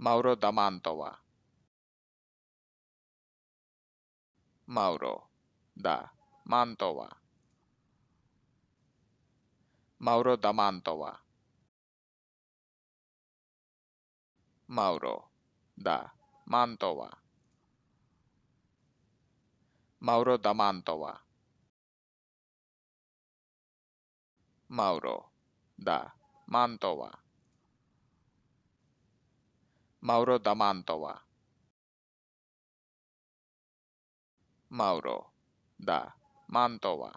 Mauro da Mantova. Mauro da Mantova. Mauro da Mantova. Mauro da Mantova. Mauro da Mantova. Mauro da Mantova Mauro da Mantova Mauro da Mantova